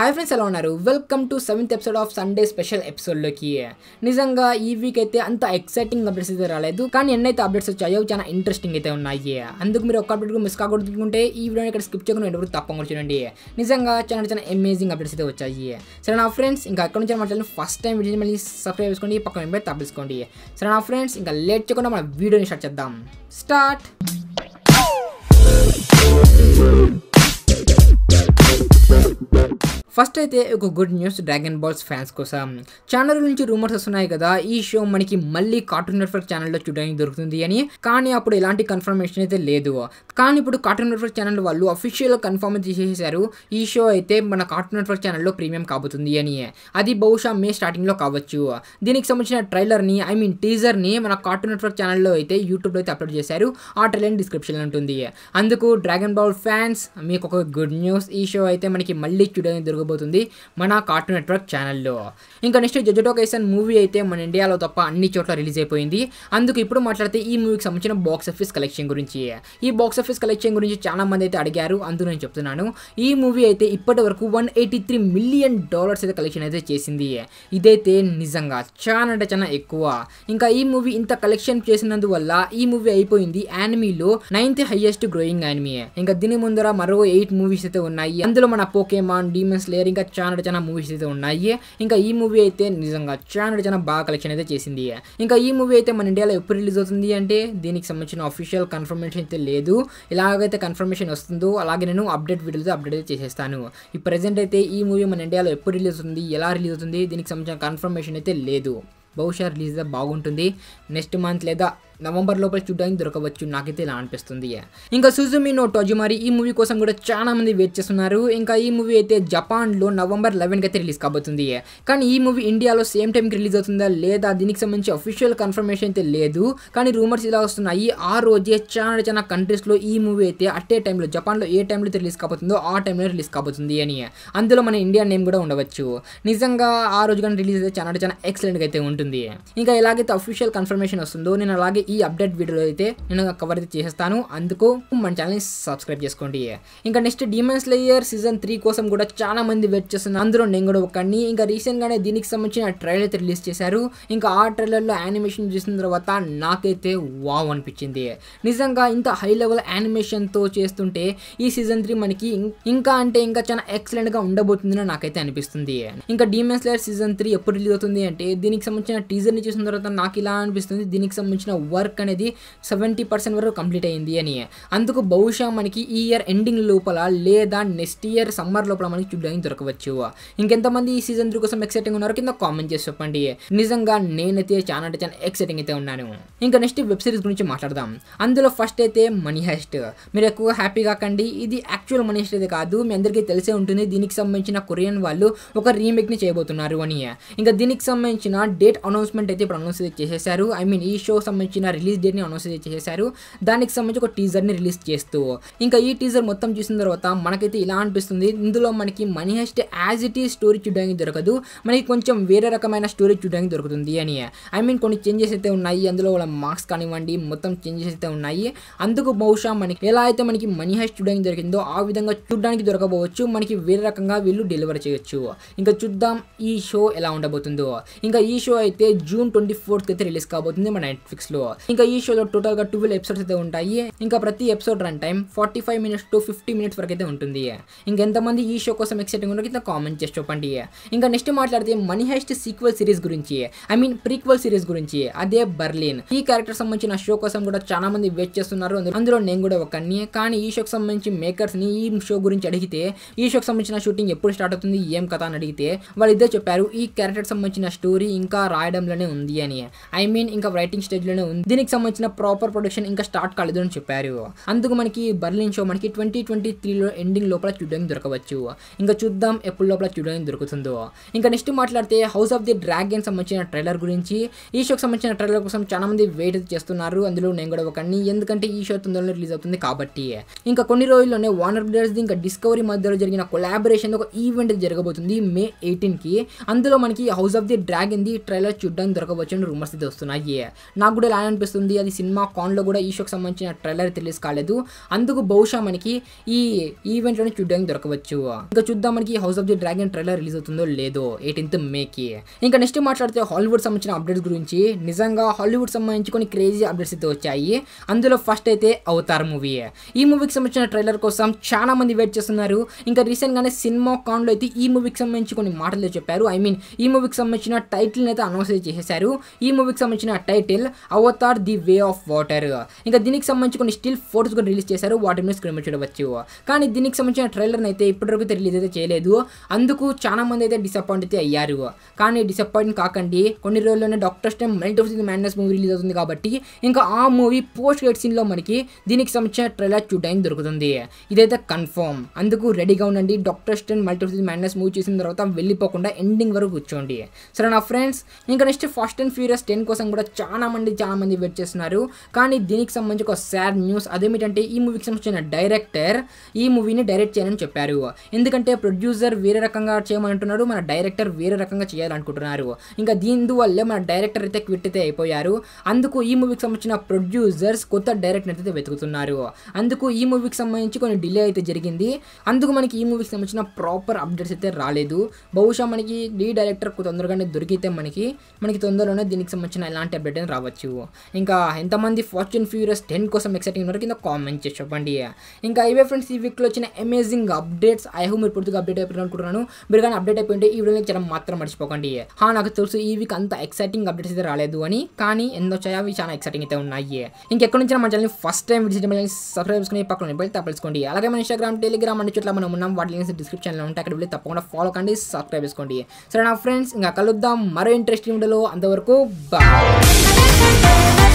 Hi friends ఎలా ఉన్నారు? Welcome to seventh episode of Sunday special ఎపిసోడ్లోకి నిజంగా ఈ వీక్ అయితే అంత ఎక్సైటింగ్ అప్డేట్స్ అయితే రాలేదు కానీ ఎన్నైతే అప్డేట్స్ వచ్చాయో చాలా ఇంట్రెస్టింగ్ అయితే ఉన్నాయి. అందుకు మీరు ఒక అప్డేట్ మిస్ కాకూడదుకుంటే ఈ వీడియోని ఇక్కడ స్కిప్ చేయకుండా ఎవరు తప్పకుండా చూడండి. నిజంగా చాలా చాలా అమేజింగ్ అప్డేట్స్ అయితే వచ్చాయి. సరే నా ఫ్రెండ్స్ ఇంకా అక్కడ నుంచి మాట్లాడిన ఫస్ట్ టైం వీడియో మళ్ళీ సబ్స్క్రైబ్ చేసుకోండి పక్కన వెంబడి తప్పించుకోండి సరే నా ఫ్రెండ్స్ ఇంకా లేట్ చేయకుండా మన వీడియోని స్టార్ట్ చేద్దాం. స్టార్ట్ ఫస్ట్ అయితే ఒక good news Dragon Balls fans కోసం. ఛానల్ నుంచి రూమర్స్ వస్తున్నాయి కదా ఈ షో మనకి మళ్ళీ కార్టూన్ నెట్వర్క్ ఛానల్లో చూడడానికి దొరుకుతుంది అని. కానీ అప్పుడు ఎలాంటి కన్ఫర్మేషన్ అయితే లేదు. కానీ ఇప్పుడు కార్టూన్ నెట్వర్క్ ఛానల్ వాళ్ళు అఫీషియల్గా కన్ఫర్మ్ చేసేసారు ఈ షో అయితే మన కార్టూన్ నెట్వర్క్ ఛానల్లో ప్రీమియం కాబోతుంది అని. అది బహుశా మే స్టార్టింగ్లో కావచ్చు. దీనికి సంబంధించిన ట్రైలర్ని ఐ మీన్ టీజర్ని మన కార్టూన్ నెట్వర్క్ ఛానల్లో అయితే యూట్యూబ్లో అయితే అప్లోడ్ చేశారు. ఆ ట్రైలర్ డిస్క్రిప్షన్లో ఉంటుంది. అందుకు డ్రాగన్ బాల్ ఫ్యాన్స్ మీకు ఒక గుడ్ న్యూస్ ఈ షో అయితే మనకి మళ్ళీ చూడడానికి జరగబోతుంది మన కార్టూన్ నెట్వర్క్ ఛానల్లో ఇంకా నెక్స్ట్ జజటో మూవీ అయితే మన ఇండియాలో తప్ప అన్ని చోట్ల రిలీజ్ అయిపోయింది. అందుకు ఇప్పుడు మాట్లాడితే ఈ మూవీకి సంబంధించిన బాక్స్ ఆఫీస్ కలెక్షన్ గురించి. ఈ బాక్స్ ఆఫీస్ కలెక్షన్ గురించి చాలా మంది అయితే అడిగారు అందుకు నేను చెప్తున్నాను. ఈ మూవీ అయితే ఇప్పటి వరకు one eighty three million dollars అయితే కలెక్షన్ అయితే చేసింది. ఇదైతే నిజంగా చాలా అంటే చాలా ఎక్కువ. ఇంకా ఈ మూవీ ఇంత కలెక్షన్ చేసినందువల్ల ఈ మూవీ అయిపోయింది యానిమీలో నైన్త్ హైయెస్ట్ గ్రోయింగ్ యానిమీ ఇంకా దీని ముందర మరో ఎయిట్ మూవీస్ అయితే ఉన్నాయి. అందులో మన పోకేమాన్ డీమన్స్ లేయర్ ఇంకా చాలా చాలా మూవీస్ అయితే ఉన్నాయి. ఇంకా ఈ మూవీ అయితే నిజంగా చాలా చాలా బాగా కలెక్షన్ అయితే చేసింది. ఇంకా ఈ మూవీ అయితే మన ఇండియాలో ఎప్పుడు రిలీజ్ అవుతుంది అంటే దీనికి సంబంధించిన అఫీషియల్ కన్ఫర్మేషన్ అయితే లేదు. ఎలాగైతే కన్ఫర్మేషన్ వస్తుందో అలాగే నేను అప్డేట్ వీడియోతో అప్డేట్ అయితే చేసేస్తాను. ఈ ప్రజెంట్ అయితే ఈ మూవీ మన ఇండియాలో ఎప్పుడు రిలీజ్ అవుతుంది ఎలా రిలీజ్ అవుతుంది దీనికి సంబంధించిన కన్ఫర్మేషన్ అయితే లేదు. బహుశా రిలీజ్ బాగుంటుంది. నెక్స్ట్ మంత్ లేదా నవంబర్ లోపల చూడడానికి దొరకవచ్చు. నాకైతే ఇలా అనిపిస్తుంది. ఇంకా సుజుమి నో టోజుమారి ఈ మూవీ కోసం కూడా చాలా మంది వెయిట్ చేస్తున్నారు. ఇంకా ఈ మూవీ అయితే జపాన్లో నవంబర్ లెవెన్కి అయితే రిలీజ్ కాబోతుంది. కానీ ఈ మూవీ ఇండియాలో సేమ్ టైంకి రిలీజ్ అవుతుందా లేదా దీనికి సంబంధించి అఫీషియల్ కన్ఫర్మేషన్ అయితే లేదు. కానీ రూమర్స్ ఇలా వస్తున్నాయి. ఆ రోజే చాలా చాలా కంట్రీస్లో ఈ మూవీ అయితే అట్టే టైంలో జపాన్లో ఏ టైంలో రిలీజ్ కాబోతుందో ఆ టైంలో రిలీజ్ కాబోతుంది. అని అందులో మన ఇండియా నేమ్ కూడా ఉండవచ్చు. నిజంగా ఆ రోజు కానీ రిలీజ్ అయితే చాలా చాలా ఎక్సలెంట్గా అయితే ఉంటుంది. ఇంకా ఎలాగైతే అఫీషియల్ కన్ఫర్మేషన్ వస్తుందో నేను అలాగే ఈ అప్డేట్ వీడియోలో అయితే నేను కవర్ అయితే చేసేస్తాను. అందుకు మన ఛానల్ని సబ్స్క్రైబ్ చేసుకోండి. ఇంకా next Demon Slayer season three కోసం కూడా చాలా మంది వెయిట్ చేస్తున్నారు. అందులో నేను కూడా ఒకడిని ఇంకా రీసెంట్గానే దీనికి సంబంధించిన ట్రైలర్ అయితే రిలీజ్ చేశారు. ఇంకా ఆ ట్రైలర్లో యానిమేషన్ చూసిన తర్వాత నాకైతే వావ్ అనిపించింది. నిజంగా ఇంత హై లెవెల్ యానిమేషన్తో చేస్తుంటే ఈ సీజన్ త్రీ మనకి ఇంకా అంటే ఇంకా చాలా ఎక్సలెంట్గా ఉండబోతుందని నాకైతే అనిపిస్తుంది. ఇంకా డీమన్స్ లేయర్ సీజన్ త్రీ ఎప్పుడు రిలీజ్ అవుతుంది అంటే దీనికి సంబంధించిన టీజర్ని చూసిన తర్వాత నాకు ఇలా అనిపిస్తుంది. దీనికి సంబంధించిన వర్క్ అనేది సెవెంటీ పర్సెంట్ వరకు కంప్లీట్ అయింది అని. అందుకు బహుశా మనకి ఈ ఇయర్ ఎండింగ్ లోపల లేదా నెక్స్ట్ ఇయర్ సమ్మర్ లోపల మనకి చూడడానికి దొరకవచ్చు. ఇంకెంతమంది ఈ సీజన్ త్రీ కోసం ఎక్సైటింగ్ ఉన్నారో కింద కామెంట్ చేసి చెప్పండి. నిజంగా నేనైతే చాలా అంటే చాలా ఎక్సైటింగ్ అయితే ఉన్నాను. ఇంకా నెక్స్ట్ వెబ్ సిరీస్ గురించి మాట్లాడదాం. అందులో ఫస్ట్ అయితే మనీ హెస్ట్ మీరు ఎక్కువ హ్యాపీ కాకండి. ఇది యాక్చువల్ మనీ హెస్ట్ అయితే కాదు. మీ అందరికీ తెలిసే ఉంటుంది. దీనికి సంబంధించిన కొరియన్ వాళ్ళు ఒక రీమేక్ని చేయబోతున్నారు అని. ఇంకా దీనికి సంబంధించిన డేట్ అనౌన్స్మెంట్ అయితే ఇప్పుడు అనౌన్స్ చేసేసారు ఐ మీన్ ఈ షో సంబంధించిన రిలీజ్ డేట్ని అనౌన్స్ చేశారు. చేసేసారు దానికి సంబంధించి ఒక టీజర్ని రిలీజ్ చేస్తూ. ఇంకా ఈ టీజర్ మొత్తం చూసిన తర్వాత మనకైతే ఇలా అనిపిస్తుంది. ఇందులో మనకి మనీ హెస్ట్ యాజ్ ఇట్ ఈ స్టోరీ చూడడానికి దొరకదు. మనకి కొంచెం వేరే రకమైన స్టోరీ చూడడానికి దొరుకుతుంది అని. ఐ మీన్ కొన్ని చేంజెస్ అయితే ఉన్నాయి. అందులో వాళ్ళ మార్క్స్ కానివ్వండి మొత్తం చేంజెస్ అయితే ఉన్నాయి. అందుకు బహుశా మనకి ఎలా అయితే మనకి మనీ హెస్ట్ చూడడానికి దొరికిందో ఆ విధంగా చూడడానికి దొరకబోవచ్చు మనకి వేరే రకంగా వీళ్ళు డెలివర్ చేయొచ్చు. ఇంకా చూద్దాం ఈ షో ఎలా ఉండబోతుందో. ఇంకా ఈ షో అయితే జూన్ ట్వంటీ ఫోర్త్ అయితే రిలీజ్ కాబోతుంది మన నెట్ఫ్లిక్స్లో ఇంకా ఈ షోలో టోటల్గా ట్వెల్వ్ ఎపిసోడ్స్ అయితే ఉంటాయి. ఇంకా ప్రతి episode run time forty five minutes to fifty minutes వరకు అయితే ఉంటుంది. ఇంకెంతమంది ఈ షో కోసం ఎక్సైటింగ్ ఉండో కింద కామెంట్ చేసి చెప్పండి ఇంకా నెక్స్ట్ మాట్లాడితే మనీ హెస్ట్ సీక్వెల్ సిరీస్ గురించి ఐ మీన్ ప్రీక్వెల్ సిరీస్ గురించి అదే బర్లిన్ ఈ క్యారెక్టర్ సంబంధించిన షో కోసం కూడా చాలా మంది వెయిట్ చేస్తున్నారు. అందులో- నేను కూడా ఒకరిని కానీ ఈ షోకి సంబంధించి మేకర్స్ని ఈ షో గురించి అడిగితే ఈ షోకి సంబంధించిన షూటింగ్ ఎప్పుడు స్టార్ట్ అవుతుంది ఏం కథ అని అడిగితే వాళ్ళు ఇద్దరు చెప్పారు ఈ క్యారెక్టర్ సంబంధించిన స్టోరీ ఇంకా రాయడంలోనే ఉంది అని. ఐ మీన్ ఇంకా రైటింగ్ స్టేజ్లోనే ఉంది. దీనికి సంబంధించిన ప్రాపర్ ప్రొడక్షన్ ఇంకా స్టార్ట్ కాలేదు అని చెప్పారు. అందుకు మనకి బర్లిన్ షో మనకి ట్వంటీ ట్వంటీ త్రీలో ఎండింగ్ లోపల చూడడానికి దొరకవచ్చు. ఇంకా చూద్దాం ఎప్పుడు లోపల చూడడానికి దొరుకుతుందో. ఇంకా నెక్స్ట్ మాట్లాడితే హౌస్ ఆఫ్ ది డ్రాగన్ సంబంధించిన ట్రైలర్ గురించి. ఈ షోకి సంబంధించిన ట్రైలర్ కోసం చాలా మంది వెయిట్ చేస్తున్నారు. అందులో నేను కూడా ఒకని ఎందుకంటే ఈ షో తొందరలో రిలీజ్ అవుతుంది కాబట్టి. ఇంకా కొన్ని రోజుల్లోనే వార్నర్ బ్రదర్స్ ఇంకా డిస్కవరీ మధ్యలో జరిగిన కొలాబరేషన్ ఒక ఈవెంట్ జరగబోతుంది మే ఎయిటీన్కి. అందులో మనకి House of the Dragon the trailer చూడడానికి దొరకవచ్చు అని రూమర్స్ అయితే వస్తున్నాయి. నాకు కూడా అనిపిస్తుంది. అది సినిమా కాన్లో కూడా ఈ షోకి సంబంధించిన ట్రైలర్ రిలీజ్ కాలేదు. అందుకు బహుశా మనకి ఈ ఈవెంట్లోనే చూడడానికి దొరకవచ్చు. ఇంకా చూద్దాం మనకి House of the Dragon trailer release అవుతుందో లేదో ఎయిటీన్త్ మేకి. ఇంకా నెక్స్ట్ మాట్లాడితే హాలీవుడ్ సంబంధించిన అప్డేట్స్ గురించి. నిజంగా హాలీవుడ్ సంబంధించి కొన్ని క్రేజీ అప్డేట్స్ అయితే వచ్చాయి. అందులో ఫస్ట్ అయితే అవతార్ మూవీ. ఈ మూవీకి సంబంధించిన ట్రైలర్ కోసం చాలా మంది వెయిట్ చేస్తున్నారు. ఇంకా రీసెంట్గానే సినిమా కాన్లో అయితే ఈ మూవీకి సంబంధించి కొన్ని మాటలు చెప్పారు. ఐ మీన్ ఈ మూవీకి సంబంధించిన టైటిల్ అయితే అనౌన్స్ అయితే ఈ మూవీకి సంబంధించిన title Avatar the way of water ఇంకా దీనికి సంబంధించి కొన్ని స్టిల్ ఫోటోస్ కూడా రిలీజ్ చేశారు. వాటి మీద స్క్రీన్ చూడవచ్చు కానీ దీనికి సంబంధించిన ట్రైలర్ అయితే ఇప్పటివరకు అయితే రిలీజ్ అయితే చేయలేదు. అందుకు చాలా మంది అయితే డిసప్పాయింట్ అయితే అయ్యారు. కానీ డిసప్పాయింట్ కాకండి. కొన్ని రోజుల్లోనే doctor Strange multi of the madness movie release అవుతుంది కాబట్టి ఇంకా ఆ మూవీ పోస్ట్ గేట్ సీన్లో మనకి దీనికి సంబంధించిన ట్రైలర్ చూడడానికి దొరుకుతుంది. ఇదైతే కన్ఫర్మ్ అందుకు రెడీగా ఉండండి. Doctor Strange multi of the madness movie చూసిన తర్వాత వెళ్ళిపోకుండా ఎండింగ్ వరకు కూర్చోండి. సరే నా ఫ్రెండ్స్ ఇంకా next fast and furious ten కోసం కూడా చాలా మంది చాలా మంది వెయిట్ చేస్తున్నారు. కానీ దీనికి సంబంధించి ఒక సాడ్ న్యూస్ అదేమిటంటే ఈ మూవీకి సంబంధించిన డైరెక్టర్ ఈ మూవీని డైరెక్ట్ చేయాలని చెప్పారు. ఎందుకంటే ప్రొడ్యూసర్ వేరే రకంగా చేయమంటున్నాడు మన డైరెక్టర్ వేరే రకంగా చేయాలనుకుంటున్నారు. ఇంకా దీనివల్లే మన డైరెక్టర్ అయితే క్విట్ అయితే అయిపోయారు. అందుకు ఈ మూవీకి సంబంధించిన ప్రొడ్యూసర్స్ కొత్త డైరెక్టర్ అయితే వెతుకుతున్నారు. అందుకు ఈ మూవీకి సంబంధించి కొన్ని డిలే అయితే జరిగింది. అందుకు మనకి ఈ మూవీకి సంబంధించిన ప్రాపర్ అప్డేట్స్ అయితే రాలేదు. బహుశా మనకి డీ డైరెక్టర్ తొందరగానే దొరికితే మనకి మనకి తొందరలోనే దీనికి సంబంధించిన ఎలాంటి అప్డేట్ అయినా రావచ్చు. ఇంకా ఎంతమంది ఫార్చ్యూన్ ఫ్యూరియస్ టెన్ కోసం ఎక్సైటింగ్ ఉన్నారు కింద కామెంట్ చేసి చెప్పండి. ఇంకా ఇవే ఫ్రెండ్స్ ఈ వీక్లో వచ్చిన అమేజింగ్ అప్డేట్స్ ఐ హోప్ మీరు పూర్తిగా అప్డేట్ అయిపోయిన అనుకుంటున్నాను మీరు కానీ అప్డేట్ అయిపోయింటే ఈ వీడియో చేయడం మాత్రం మర్చిపోకండి. హా నాకు తెలుసు ఈ వీక్ అంత ఎక్సైటింగ్ అప్డేట్స్ అయితే రాలేదు అని కానీ ఎన్నో వచ్చాయో అవి చాలా ఎక్సైటింగ్ అయితే ఉన్నాయి. ఇంకెక్కడి నుంచి మన ఛానల్ని ఫస్ట్ టైం విజిట్ చేయాలని సబ్స్క్రైబ్ చేసుకుని పక్కన బయట తప్పలుసుకోండి అలాగే మన ఇన్స్టాగ్రామ్ టెలిగ్రామ్ అన్ని చోట్ల మనం ఉన్నాం. వాటి లింక్స్ డిస్క్రిప్షన్లో ఉంటాయి. అక్కడ వెళ్ళి తప్పకుండా ఫాలో కండి సబ్స్క్రైబ్ చేసుకోండి. సరే నా ఫ్రెండ్స్ ఇంకా కలుద్దాం మరో ఇంట్రెస్టింగ్ వీడియోలో అంతవరకు బాయ్ baby